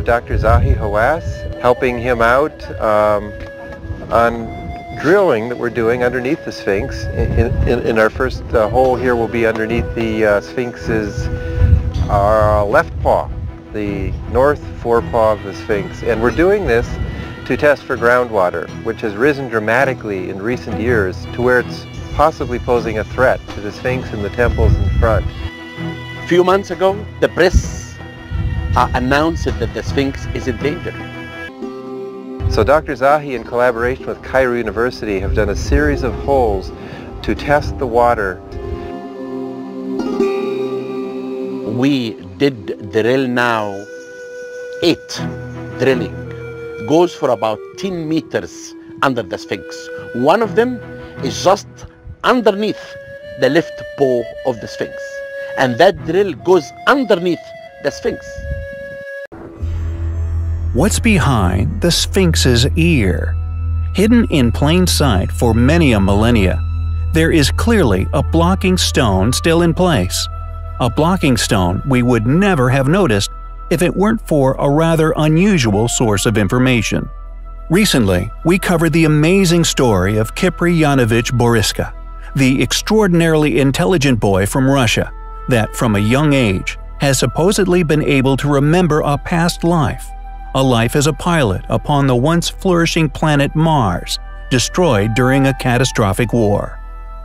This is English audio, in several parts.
of Dr. Zahi Hawass, helping him out um, on drilling that we're doing underneath the Sphinx. In, in, in our first uh, hole here will be underneath the uh, Sphinx's uh, left paw, the north forepaw of the Sphinx. And we're doing this to test for groundwater, which has risen dramatically in recent years to where it's possibly posing a threat to the Sphinx and the temples in front. A few months ago, the press uh, announced that the Sphinx is in danger. So Dr. Zahi, in collaboration with Cairo University, have done a series of holes to test the water. We did drill now eight drilling. Goes for about 10 meters under the Sphinx. One of them is just underneath the left paw of the Sphinx. And that drill goes underneath the Sphinx. What's behind the Sphinx's ear? Hidden in plain sight for many a millennia, there is clearly a blocking stone still in place. A blocking stone we would never have noticed if it weren't for a rather unusual source of information. Recently, we covered the amazing story of Kipriyanovich Boriska, the extraordinarily intelligent boy from Russia that, from a young age, has supposedly been able to remember a past life a life as a pilot upon the once flourishing planet Mars, destroyed during a catastrophic war.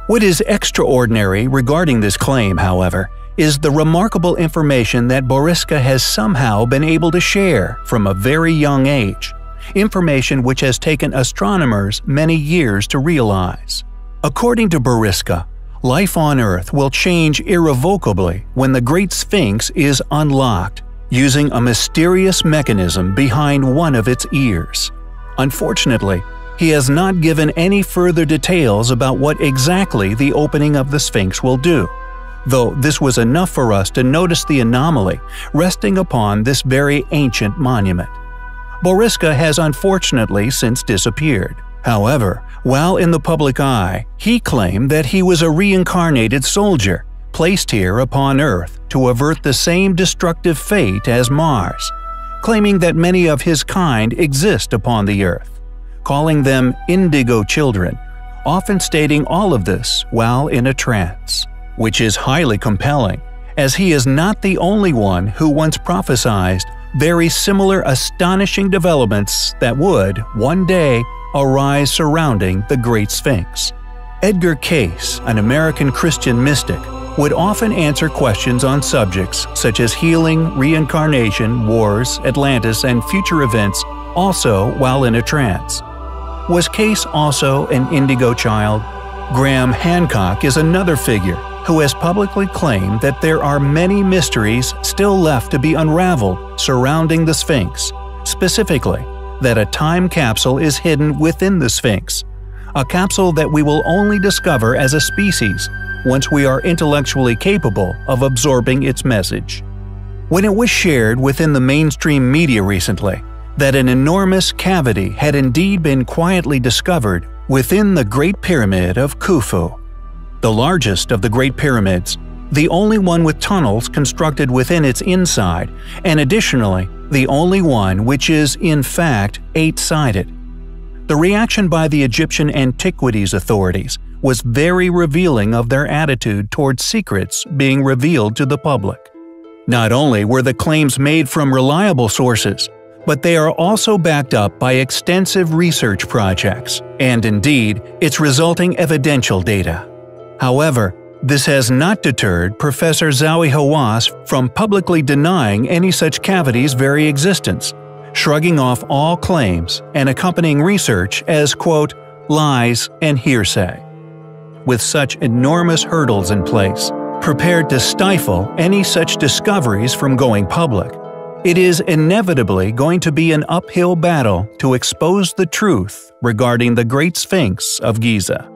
What is extraordinary regarding this claim, however, is the remarkable information that Boriska has somehow been able to share from a very young age, information which has taken astronomers many years to realize. According to Boriska, life on Earth will change irrevocably when the Great Sphinx is unlocked using a mysterious mechanism behind one of its ears. Unfortunately, he has not given any further details about what exactly the opening of the Sphinx will do, though this was enough for us to notice the anomaly resting upon this very ancient monument. Boriska has unfortunately since disappeared. However, while in the public eye, he claimed that he was a reincarnated soldier placed here upon Earth to avert the same destructive fate as Mars, claiming that many of his kind exist upon the Earth, calling them indigo children, often stating all of this while in a trance, which is highly compelling, as he is not the only one who once prophesied very similar astonishing developments that would, one day, arise surrounding the Great Sphinx. Edgar Cayce, an American Christian mystic, would often answer questions on subjects such as healing, reincarnation, wars, Atlantis, and future events, also while in a trance. Was Cayce also an indigo child? Graham Hancock is another figure who has publicly claimed that there are many mysteries still left to be unraveled surrounding the Sphinx, specifically, that a time capsule is hidden within the Sphinx, a capsule that we will only discover as a species once we are intellectually capable of absorbing its message. When it was shared within the mainstream media recently that an enormous cavity had indeed been quietly discovered within the Great Pyramid of Khufu, the largest of the Great Pyramids, the only one with tunnels constructed within its inside, and additionally, the only one which is, in fact, eight-sided. The reaction by the Egyptian Antiquities authorities was very revealing of their attitude towards secrets being revealed to the public. Not only were the claims made from reliable sources, but they are also backed up by extensive research projects, and indeed, its resulting evidential data. However, this has not deterred Professor Zahi Hawass from publicly denying any such cavity's very existence, shrugging off all claims and accompanying research as, quote, lies and hearsay with such enormous hurdles in place, prepared to stifle any such discoveries from going public. It is inevitably going to be an uphill battle to expose the truth regarding the Great Sphinx of Giza.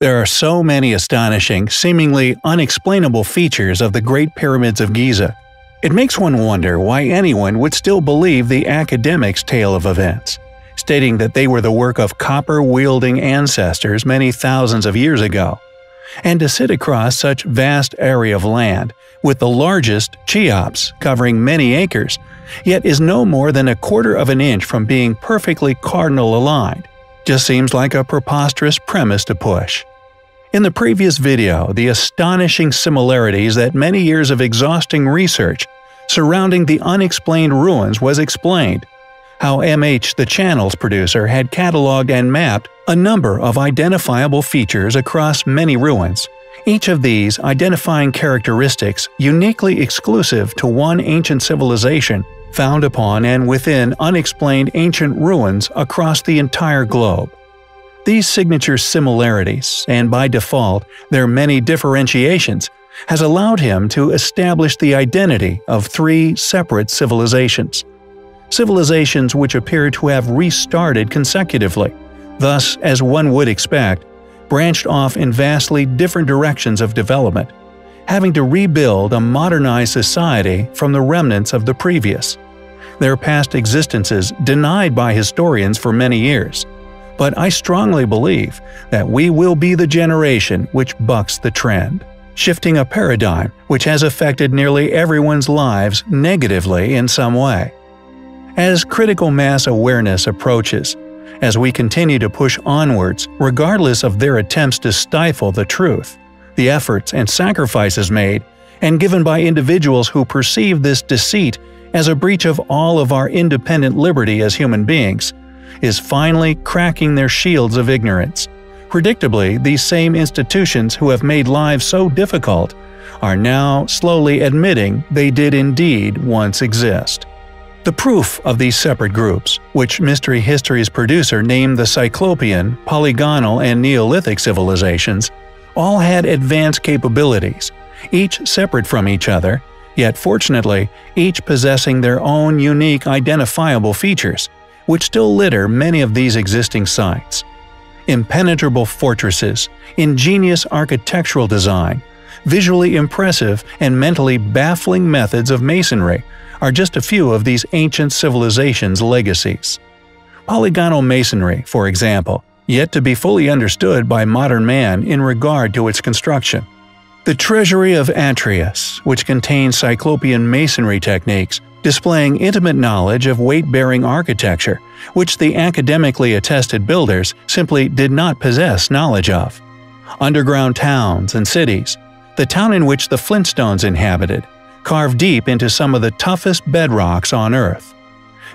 There are so many astonishing, seemingly unexplainable features of the Great Pyramids of Giza. It makes one wonder why anyone would still believe the academic's tale of events stating that they were the work of copper-wielding ancestors many thousands of years ago. And to sit across such vast area of land, with the largest Cheops covering many acres, yet is no more than a quarter of an inch from being perfectly cardinal aligned. Just seems like a preposterous premise to push. In the previous video, the astonishing similarities that many years of exhausting research surrounding the unexplained ruins was explained. How MH the channel's producer had cataloged and mapped a number of identifiable features across many ruins, each of these identifying characteristics uniquely exclusive to one ancient civilization found upon and within unexplained ancient ruins across the entire globe. These signature similarities, and by default, their many differentiations, has allowed him to establish the identity of three separate civilizations. Civilizations which appear to have restarted consecutively, thus, as one would expect, branched off in vastly different directions of development, having to rebuild a modernized society from the remnants of the previous. Their past existences denied by historians for many years, but I strongly believe that we will be the generation which bucks the trend, shifting a paradigm which has affected nearly everyone's lives negatively in some way. As critical mass awareness approaches, as we continue to push onwards, regardless of their attempts to stifle the truth, the efforts and sacrifices made and given by individuals who perceive this deceit as a breach of all of our independent liberty as human beings, is finally cracking their shields of ignorance. Predictably, these same institutions who have made lives so difficult are now slowly admitting they did indeed once exist. The proof of these separate groups, which Mystery History's producer named the Cyclopean, Polygonal, and Neolithic civilizations, all had advanced capabilities, each separate from each other, yet fortunately, each possessing their own unique identifiable features, which still litter many of these existing sites. Impenetrable fortresses, ingenious architectural design, visually impressive and mentally baffling methods of masonry are just a few of these ancient civilizations' legacies. Polygonal masonry, for example, yet to be fully understood by modern man in regard to its construction. The Treasury of Atreus, which contains Cyclopean masonry techniques, displaying intimate knowledge of weight-bearing architecture, which the academically attested builders simply did not possess knowledge of. Underground towns and cities, the town in which the Flintstones inhabited, carved deep into some of the toughest bedrocks on Earth.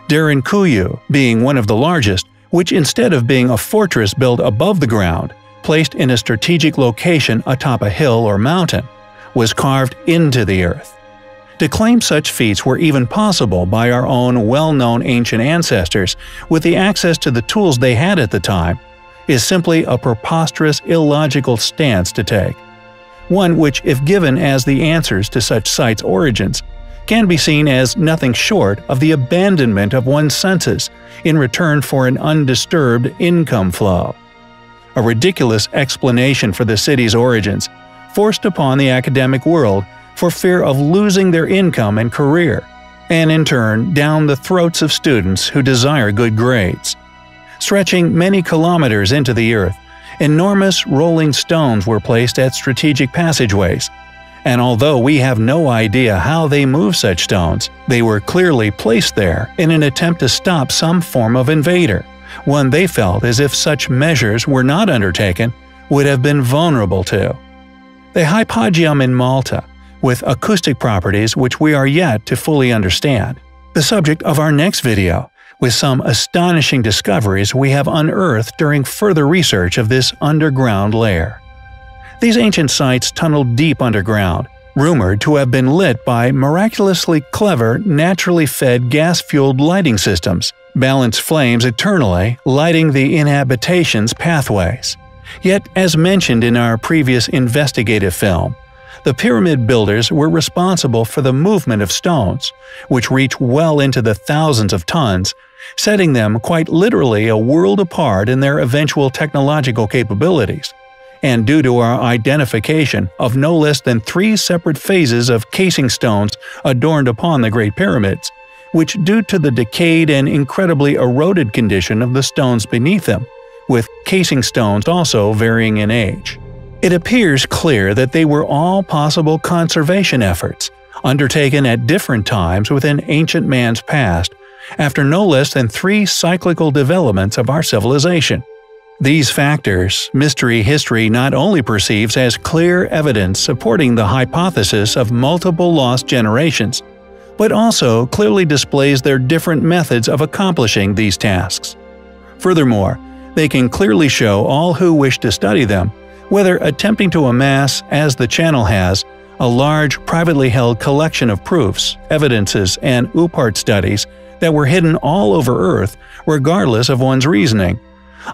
Derinkuyu being one of the largest, which instead of being a fortress built above the ground, placed in a strategic location atop a hill or mountain, was carved into the earth. To claim such feats were even possible by our own well-known ancient ancestors with the access to the tools they had at the time is simply a preposterous illogical stance to take one which, if given as the answers to such sites' origins, can be seen as nothing short of the abandonment of one's senses in return for an undisturbed income flow. A ridiculous explanation for the city's origins, forced upon the academic world for fear of losing their income and career, and in turn down the throats of students who desire good grades. Stretching many kilometers into the earth, enormous rolling stones were placed at strategic passageways. And although we have no idea how they move such stones, they were clearly placed there in an attempt to stop some form of invader, one they felt as if such measures were not undertaken would have been vulnerable to. The Hypogeum in Malta, with acoustic properties which we are yet to fully understand. The subject of our next video, with some astonishing discoveries we have unearthed during further research of this underground lair. These ancient sites tunneled deep underground, rumored to have been lit by miraculously clever, naturally fed gas-fueled lighting systems, balanced flames eternally, lighting the inhabitation's pathways. Yet, as mentioned in our previous investigative film, the pyramid builders were responsible for the movement of stones, which reach well into the thousands of tons, setting them quite literally a world apart in their eventual technological capabilities. And due to our identification of no less than three separate phases of casing stones adorned upon the Great Pyramids, which due to the decayed and incredibly eroded condition of the stones beneath them, with casing stones also varying in age. It appears clear that they were all possible conservation efforts, undertaken at different times within ancient man's past, after no less than three cyclical developments of our civilization. These factors, mystery history not only perceives as clear evidence supporting the hypothesis of multiple lost generations, but also clearly displays their different methods of accomplishing these tasks. Furthermore, they can clearly show all who wish to study them, whether attempting to amass, as the channel has, a large privately held collection of proofs, evidences, and OOPArt studies that were hidden all over Earth regardless of one's reasoning,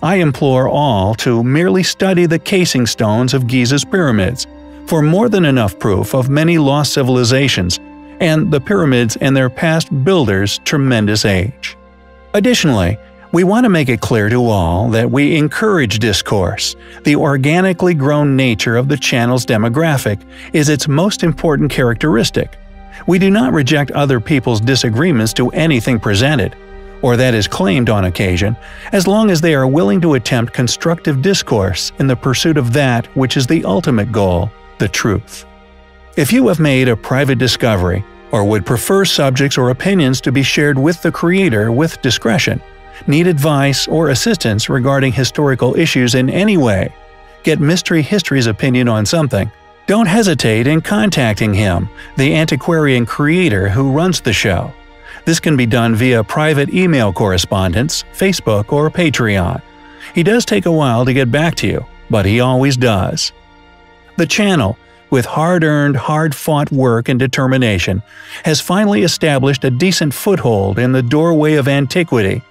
I implore all to merely study the casing stones of Giza's pyramids, for more than enough proof of many lost civilizations and the pyramids and their past builders' tremendous age. Additionally, we want to make it clear to all that we encourage discourse. The organically grown nature of the channel's demographic is its most important characteristic. We do not reject other people's disagreements to anything presented, or that is claimed on occasion, as long as they are willing to attempt constructive discourse in the pursuit of that which is the ultimate goal the truth. If you have made a private discovery, or would prefer subjects or opinions to be shared with the Creator with discretion, need advice or assistance regarding historical issues in any way, get Mystery History's opinion on something, don't hesitate in contacting him, the antiquarian creator who runs the show. This can be done via private email correspondence, Facebook, or Patreon. He does take a while to get back to you, but he always does. The channel, with hard-earned, hard-fought work and determination, has finally established a decent foothold in the doorway of antiquity,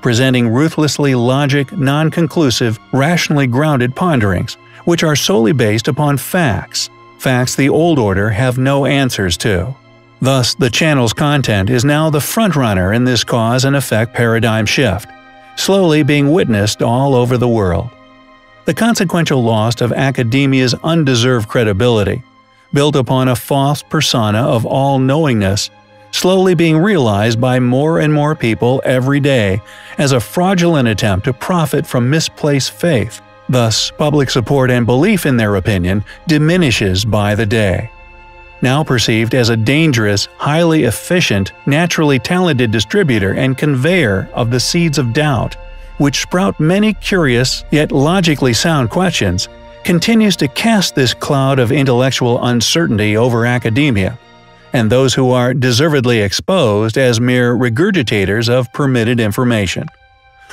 presenting ruthlessly logic, non-conclusive, rationally grounded ponderings, which are solely based upon facts, facts the old order have no answers to. Thus, the channel's content is now the frontrunner in this cause and effect paradigm shift, slowly being witnessed all over the world. The consequential loss of academia's undeserved credibility, built upon a false persona of all-knowingness, slowly being realized by more and more people every day as a fraudulent attempt to profit from misplaced faith. Thus, public support and belief in their opinion diminishes by the day. Now perceived as a dangerous, highly efficient, naturally talented distributor and conveyor of the seeds of doubt, which sprout many curious yet logically sound questions, continues to cast this cloud of intellectual uncertainty over academia, and those who are deservedly exposed as mere regurgitators of permitted information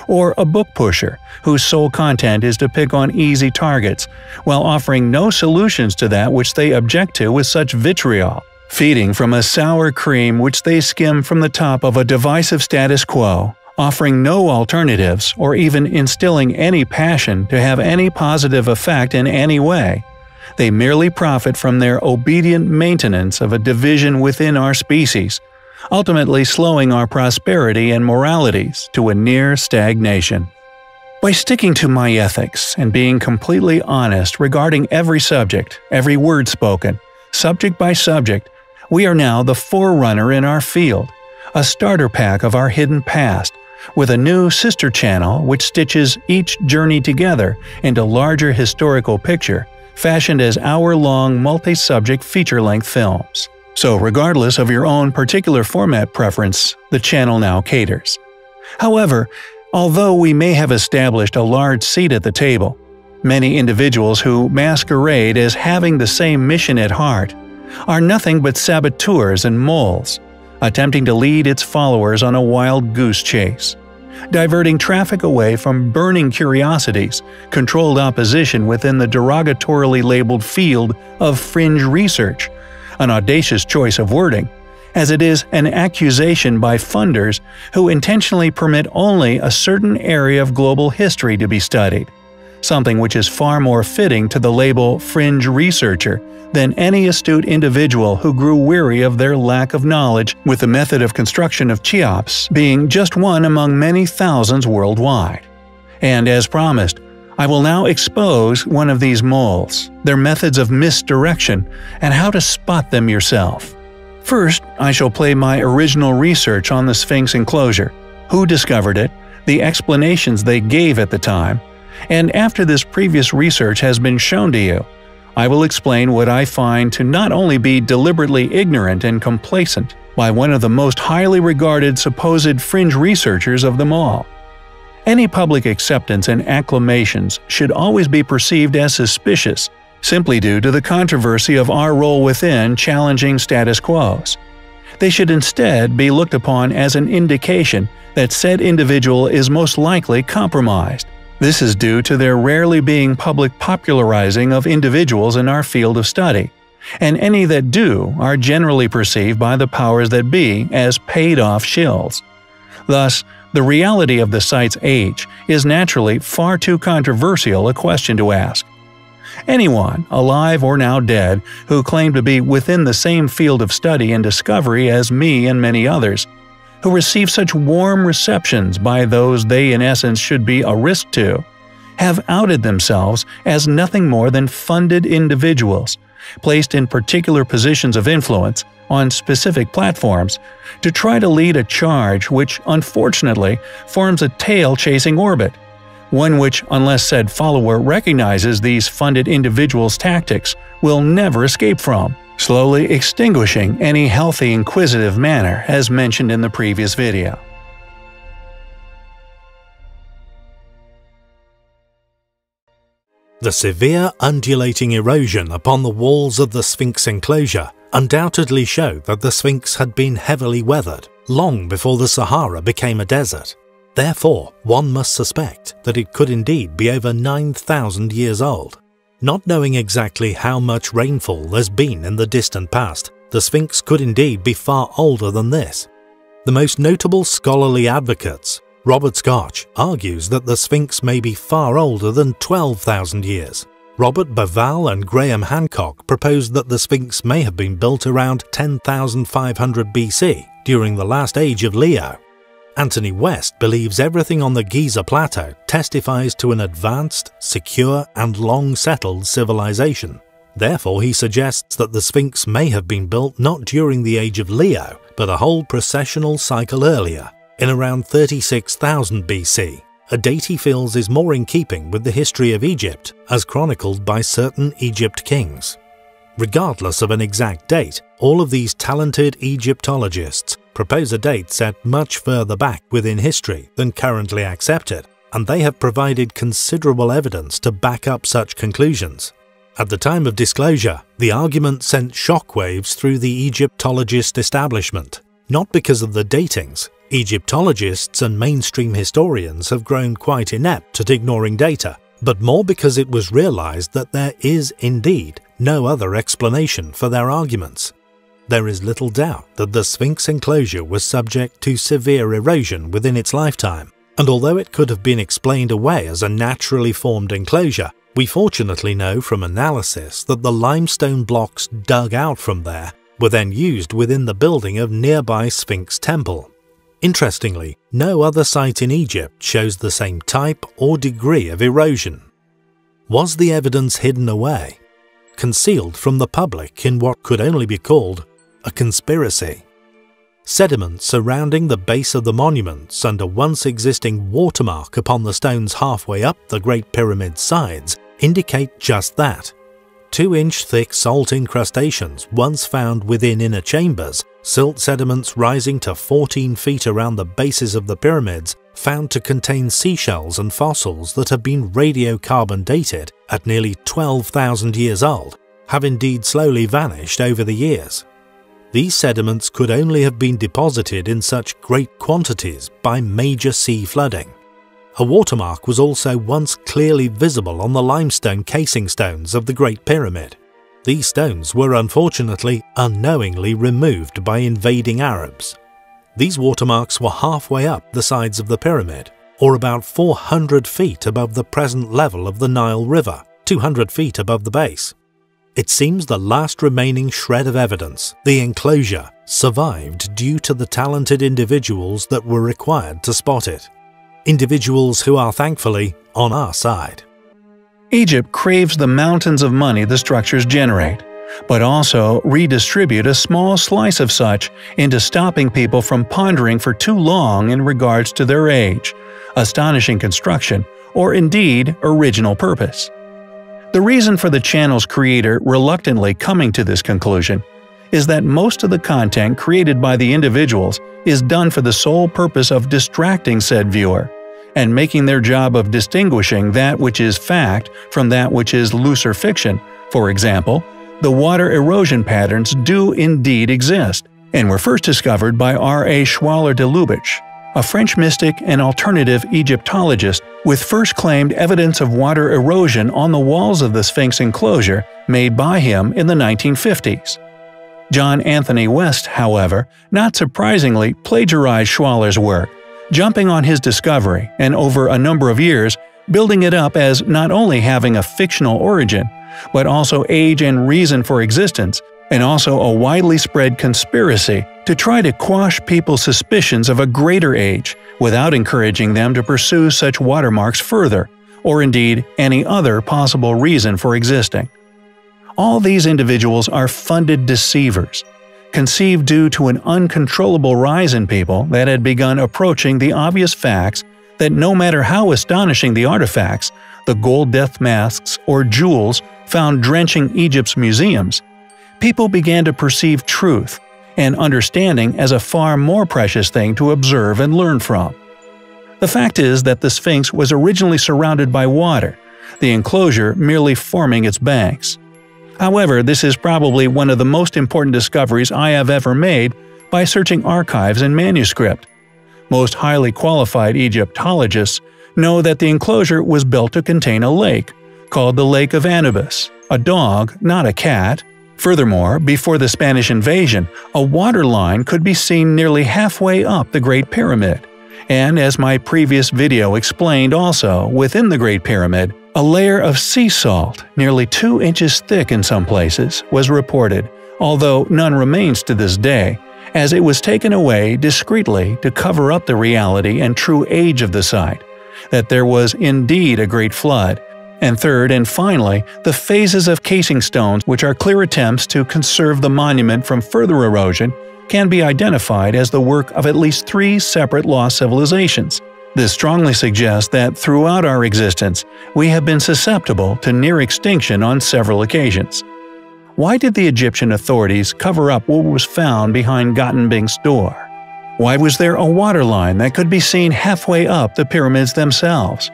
or a book pusher whose sole content is to pick on easy targets, while offering no solutions to that which they object to with such vitriol, feeding from a sour cream which they skim from the top of a divisive status quo, offering no alternatives or even instilling any passion to have any positive effect in any way. They merely profit from their obedient maintenance of a division within our species, ultimately slowing our prosperity and moralities to a near stagnation. By sticking to my ethics and being completely honest regarding every subject, every word spoken, subject by subject, we are now the forerunner in our field, a starter pack of our hidden past, with a new sister channel which stitches each journey together into larger historical picture, fashioned as hour-long multi-subject feature-length films. So regardless of your own particular format preference, the channel now caters. However, although we may have established a large seat at the table, many individuals who masquerade as having the same mission at heart are nothing but saboteurs and moles, attempting to lead its followers on a wild goose chase, diverting traffic away from burning curiosities, controlled opposition within the derogatorily labeled field of fringe research, an audacious choice of wording, as it is an accusation by funders who intentionally permit only a certain area of global history to be studied, something which is far more fitting to the label fringe researcher than any astute individual who grew weary of their lack of knowledge with the method of construction of Cheops being just one among many thousands worldwide. And as promised, I will now expose one of these moles, their methods of misdirection, and how to spot them yourself. First, I shall play my original research on the Sphinx enclosure, who discovered it, the explanations they gave at the time, and after this previous research has been shown to you, I will explain what I find to not only be deliberately ignorant and complacent by one of the most highly regarded supposed fringe researchers of them all. Any public acceptance and acclamations should always be perceived as suspicious, simply due to the controversy of our role within challenging status quos. They should instead be looked upon as an indication that said individual is most likely compromised. This is due to their rarely being public popularizing of individuals in our field of study, and any that do are generally perceived by the powers that be as paid-off shills. Thus, the reality of the site's age is naturally far too controversial a question to ask. Anyone, alive or now dead, who claim to be within the same field of study and discovery as me and many others, who receive such warm receptions by those they in essence should be a risk to, have outed themselves as nothing more than funded individuals, placed in particular positions of influence on specific platforms, to try to lead a charge which unfortunately forms a tail-chasing orbit one which, unless said follower recognizes these funded individuals' tactics, will never escape from, slowly extinguishing any healthy inquisitive manner as mentioned in the previous video. The severe undulating erosion upon the walls of the Sphinx enclosure undoubtedly show that the Sphinx had been heavily weathered long before the Sahara became a desert. Therefore, one must suspect that it could indeed be over 9,000 years old. Not knowing exactly how much rainfall there's been in the distant past, the Sphinx could indeed be far older than this. The most notable scholarly advocates, Robert Schoch, argues that the Sphinx may be far older than 12,000 years. Robert Bauval and Graham Hancock proposed that the Sphinx may have been built around 10,500 BC during the last age of Leo. Anthony West believes everything on the Giza Plateau testifies to an advanced, secure, and long settled civilization. Therefore, he suggests that the Sphinx may have been built not during the age of Leo, but a whole precessional cycle earlier, in around 36,000 BC, a date he feels is more in keeping with the history of Egypt as chronicled by certain Egypt kings. Regardless of an exact date, all of these talented Egyptologists propose a date set much further back within history than currently accepted, and they have provided considerable evidence to back up such conclusions. At the time of disclosure, the argument sent shockwaves through the Egyptologist establishment, not because of the datings. Egyptologists and mainstream historians have grown quite inept at ignoring data, but more because it was realized that there is indeed no other explanation for their arguments. There is little doubt that the Sphinx enclosure was subject to severe erosion within its lifetime, and although it could have been explained away as a naturally formed enclosure, we fortunately know from analysis that the limestone blocks dug out from there were then used within the building of nearby Sphinx Temple. Interestingly, no other site in Egypt shows the same type or degree of erosion. Was the evidence hidden away? Concealed from the public in what could only be called a conspiracy. Sediment surrounding the base of the monuments and a once existing watermark upon the stones halfway up the Great Pyramid's sides indicate just that. Two inch thick salt incrustations once found within inner chambers, silt sediments rising to 14 feet around the bases of the pyramids, found to contain seashells and fossils that have been radiocarbon dated at nearly 12,000 years old, have indeed slowly vanished over the years. These sediments could only have been deposited in such great quantities by major sea flooding. A watermark was also once clearly visible on the limestone casing stones of the Great Pyramid. These stones were unfortunately unknowingly removed by invading Arabs. These watermarks were halfway up the sides of the pyramid, or about 400 feet above the present level of the Nile River, 200 feet above the base. It seems the last remaining shred of evidence, the enclosure, survived due to the talented individuals that were required to spot it. Individuals who are thankfully on our side. Egypt craves the mountains of money the structures generate, but also redistribute a small slice of such into stopping people from pondering for too long in regards to their age, astonishing construction, or indeed original purpose. The reason for the channel's creator reluctantly coming to this conclusion is that most of the content created by the individuals is done for the sole purpose of distracting said viewer, and making their job of distinguishing that which is fact from that which is looser fiction. For example, the water erosion patterns do indeed exist, and were first discovered by R. A. Schwaller de Lubicz, a French mystic and alternative Egyptologist with first claimed evidence of water erosion on the walls of the Sphinx enclosure made by him in the 1950s. John Anthony West, however, not surprisingly plagiarized Schwaller's work, jumping on his discovery and over a number of years building it up as not only having a fictional origin, but also age and reason for existence, and also a widely spread conspiracy to try to quash people's suspicions of a greater age without encouraging them to pursue such watermarks further, or indeed any other possible reason for existing. All these individuals are funded deceivers, conceived due to an uncontrollable rise in people that had begun approaching the obvious facts that no matter how astonishing the artifacts, the gold death masks or jewels found drenching Egypt's museums, people began to perceive truth and understanding as a far more precious thing to observe and learn from. The fact is that the Sphinx was originally surrounded by water, the enclosure merely forming its banks. However, this is probably one of the most important discoveries I have ever made by searching archives and manuscript. Most highly qualified Egyptologists know that the enclosure was built to contain a lake, called the Lake of Anubis, a dog, not a cat. Furthermore, before the Spanish invasion, a water line could be seen nearly halfway up the Great Pyramid. And as my previous video explained also, within the Great Pyramid, a layer of sea salt, nearly 2 inches thick in some places, was reported, although none remains to this day, as it was taken away discreetly to cover up the reality and true age of the site, that there was indeed a great flood, and third and finally, the phases of casing stones which are clear attempts to conserve the monument from further erosion can be identified as the work of at least three separate lost civilizations. This strongly suggests that throughout our existence, we have been susceptible to near extinction on several occasions. Why did the Egyptian authorities cover up what was found behind Gantenbrink's door? Why was there a water line that could be seen halfway up the pyramids themselves?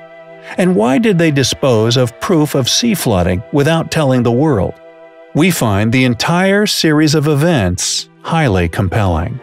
And why did they dispose of proof of sea flooding without telling the world? We find the entire series of events highly compelling.